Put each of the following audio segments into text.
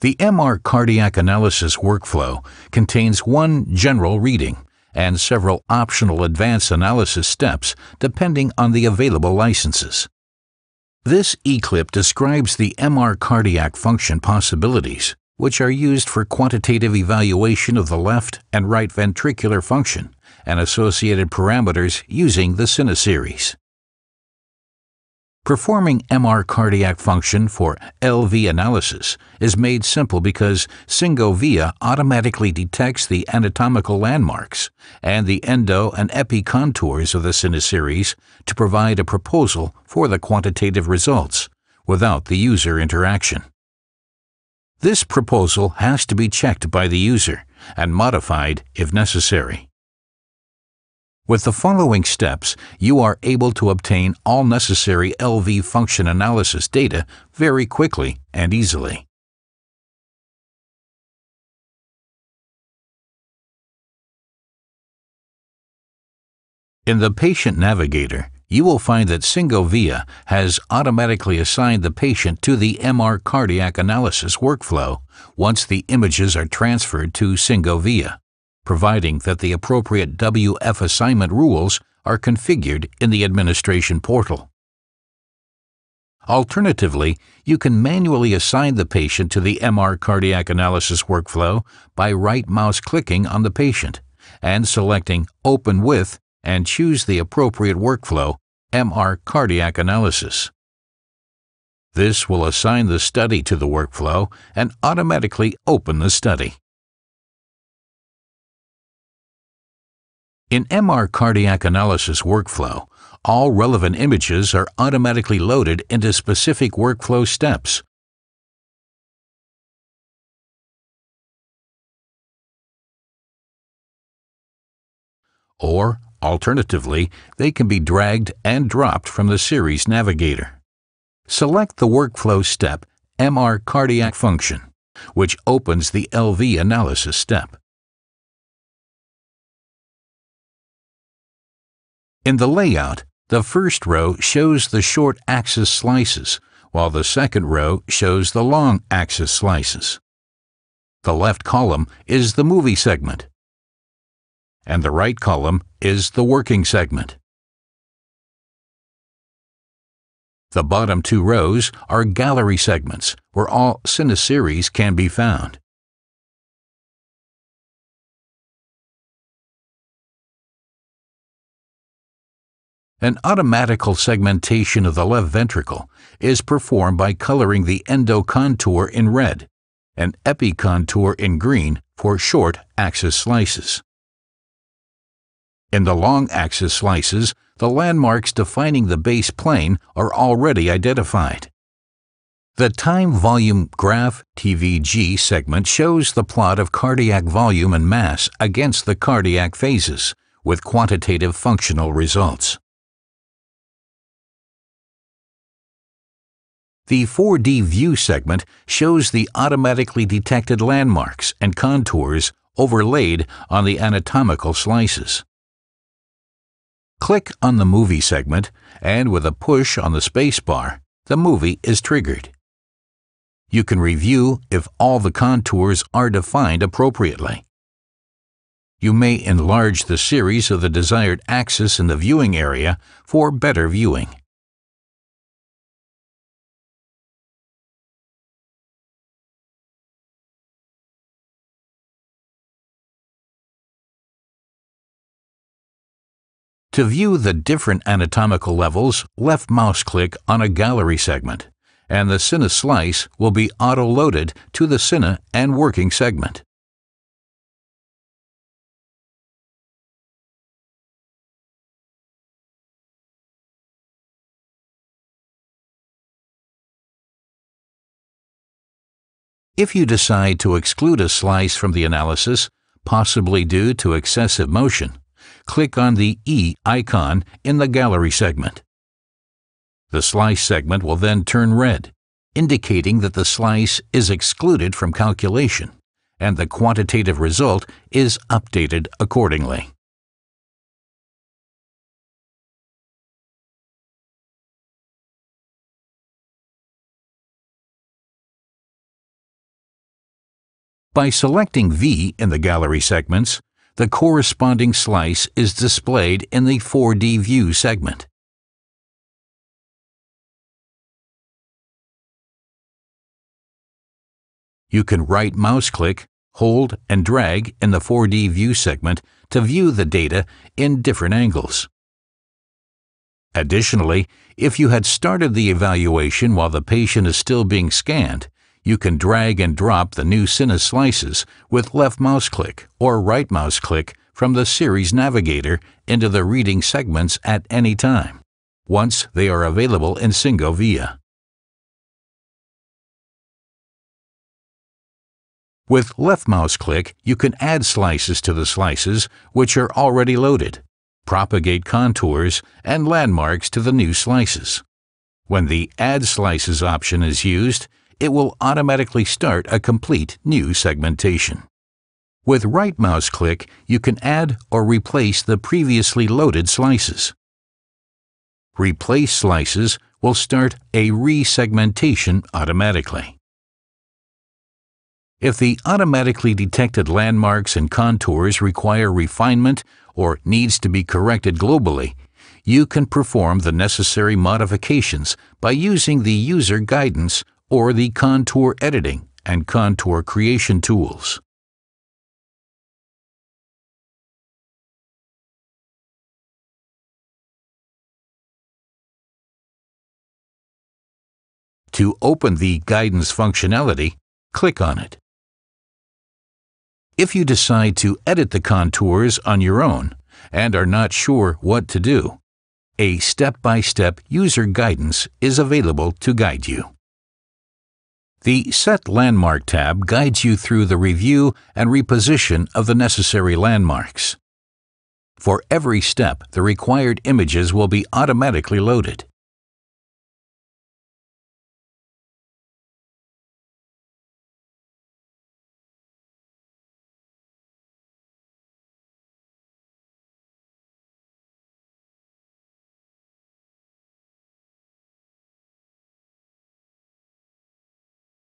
The MR cardiac analysis workflow contains one general reading and several optional advanced analysis steps depending on the available licenses. This eClip describes the MR cardiac function possibilities, which are used for quantitative evaluation of the left and right ventricular function and associated parameters using the Cineseries. Performing MR cardiac function for LV analysis is made simple because SyngoVia automatically detects the anatomical landmarks and the endo and epi contours of the Cineseries to provide a proposal for the quantitative results without the user interaction. This proposal has to be checked by the user and modified if necessary. With the following steps, you are able to obtain all necessary LV function analysis data very quickly and easily. In the Patient Navigator, you will find that SyngoVia has automatically assigned the patient to the MR cardiac analysis workflow once the images are transferred to SyngoVia providing that the appropriate WF assignment rules are configured in the administration portal. Alternatively, you can manually assign the patient to the MR cardiac analysis workflow by right mouse clicking on the patient and selecting Open with and choose the appropriate workflow, MR cardiac analysis. This will assign the study to the workflow and automatically open the study. In MR cardiac analysis workflow, all relevant images are automatically loaded into specific workflow steps. Or, alternatively, they can be dragged and dropped from the series navigator. Select the workflow step MR cardiac function, which opens the LV analysis step. In the layout, the first row shows the short axis slices, while the second row shows the long axis slices. The left column is the movie segment, and the right column is the working segment. The bottom two rows are gallery segments, where all Cineseries can be found. An automatical segmentation of the left ventricle is performed by coloring the endocontour in red and epicontour in green for short axis slices. In the long axis slices, the landmarks defining the base plane are already identified. The time volume graph TVG segment shows the plot of cardiac volume and mass against the cardiac phases with quantitative functional results. The 4D View segment shows the automatically detected landmarks and contours overlaid on the anatomical slices. Click on the Movie segment, and with a push on the spacebar, the movie is triggered. You can review if all the contours are defined appropriately. You may enlarge the series of the desired axis in the viewing area for better viewing. To view the different anatomical levels, left mouse click on a gallery segment, and the Cine slice will be auto-loaded to the Cine and working segment. If you decide to exclude a slice from the analysis, possibly due to excessive motion, click on the E icon in the Gallery segment. The slice segment will then turn red, indicating that the slice is excluded from calculation, and the quantitative result is updated accordingly. By selecting V in the gallery segments, the corresponding slice is displayed in the 4D view segment. You can right mouse click, hold, and drag in the 4D view segment to view the data in different angles. Additionally, if you had started the evaluation while the patient is still being scanned, you can drag and drop the new Cine slices with left mouse click or right mouse click from the series navigator into the reading segments at any time, once they are available in SyngoVia. With left mouse click, you can add slices to the slices which are already loaded, propagate contours and landmarks to the new slices. When the Add Slices option is used, it will automatically start a complete new segmentation. With right mouse click, you can add or replace the previously loaded slices. Replace slices will start a resegmentation automatically. If the automatically detected landmarks and contours require refinement or needs to be corrected globally, you can perform the necessary modifications by using the user guidance or the contour editing and contour creation tools. To open the guidance functionality, click on it. If you decide to edit the contours on your own and are not sure what to do, a step-by-step -step user guidance is available to guide you. The Set Landmark tab guides you through the review and reposition of the necessary landmarks. For every step, the required images will be automatically loaded.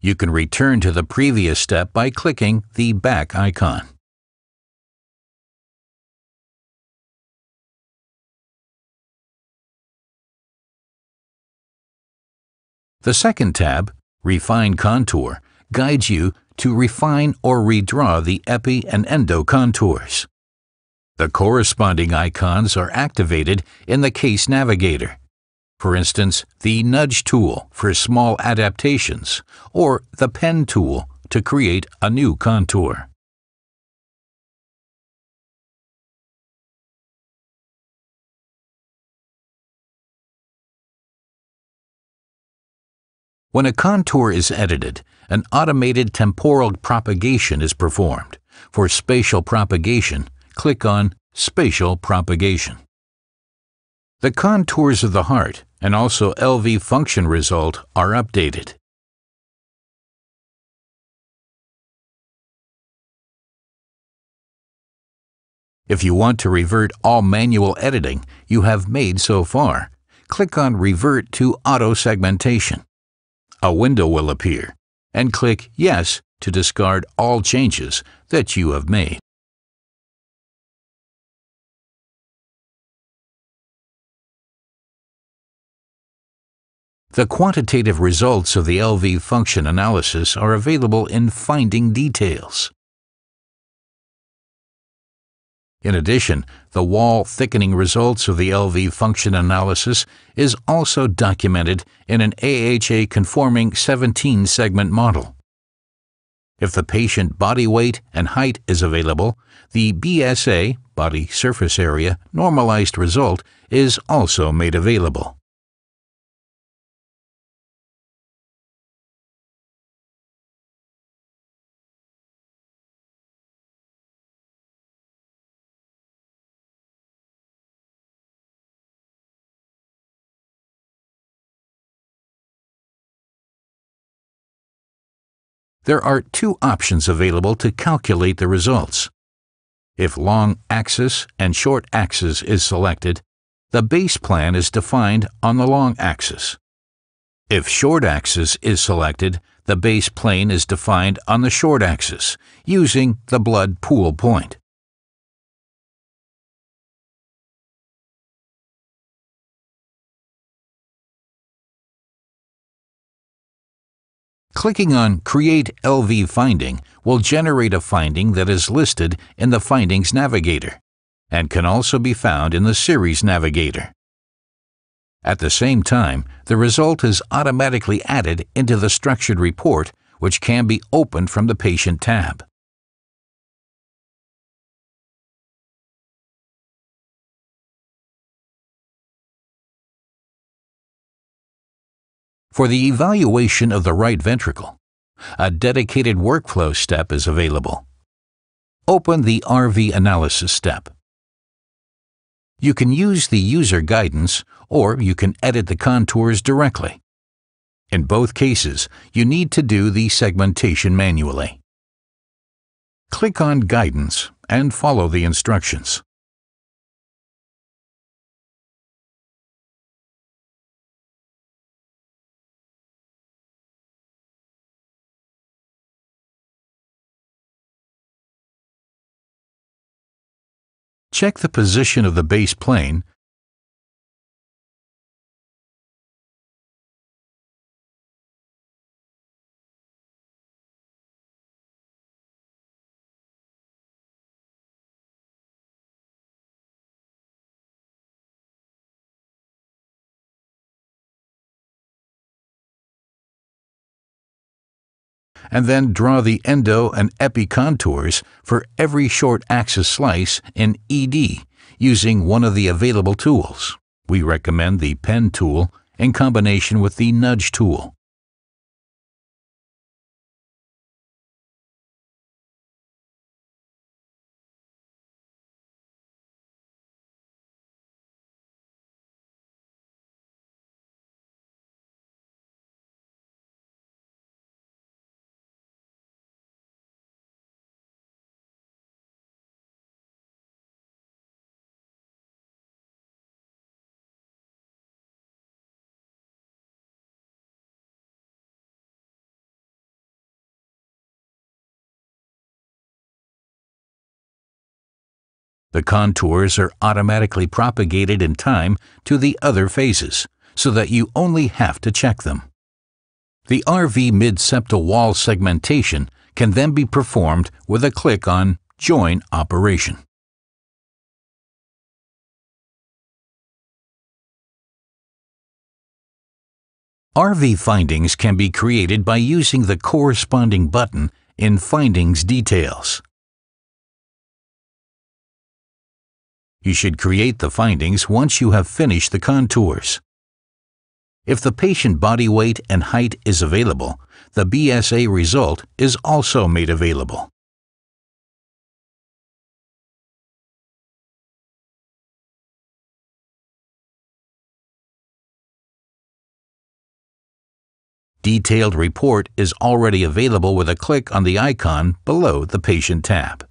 You can return to the previous step by clicking the back icon. The second tab, Refine Contour, guides you to refine or redraw the epi and endo contours. The corresponding icons are activated in the Case Navigator for instance, the Nudge tool for small adaptations, or the Pen tool to create a new contour. When a contour is edited, an automated temporal propagation is performed. For spatial propagation, click on Spatial Propagation. The contours of the heart and also LV function result are updated. If you want to revert all manual editing you have made so far, click on Revert to Auto Segmentation. A window will appear, and click Yes to discard all changes that you have made. The quantitative results of the LV function analysis are available in Finding Details. In addition, the wall thickening results of the LV function analysis is also documented in an AHA conforming 17 segment model. If the patient body weight and height is available, the BSA, body surface area, normalized result is also made available. There are two options available to calculate the results. If long axis and short axis is selected, the base plane is defined on the long axis. If short axis is selected, The base plane is defined on the short axis using the blood pool point. Clicking on Create LV Finding will generate a finding that is listed in the Findings Navigator and can also be found in the Series Navigator. At the same time, the result is automatically added into the structured report, which can be opened from the Patient tab. For the evaluation of the right ventricle, a dedicated workflow step is available. Open the RV Analysis step. You can use the user guidance or you can edit the contours directly. In both cases, you need to do the segmentation manually. Click on Guidance and follow the instructions. Check the position of the base plane and then draw the endo and epi contours for every short axis slice in ED using one of the available tools. We recommend the pen tool in combination with the nudge tool. The contours are automatically propagated in time to the other phases, so that you only have to check them. The RV mid-septal wall segmentation can then be performed with a click on Join Operation. RV findings can be created by using the corresponding button in Findings Details. You should create the findings once you have finished the contours. If the patient body weight and height is available, the BSA result is also made available. Detailed report is already available with a click on the icon below the Patient tab.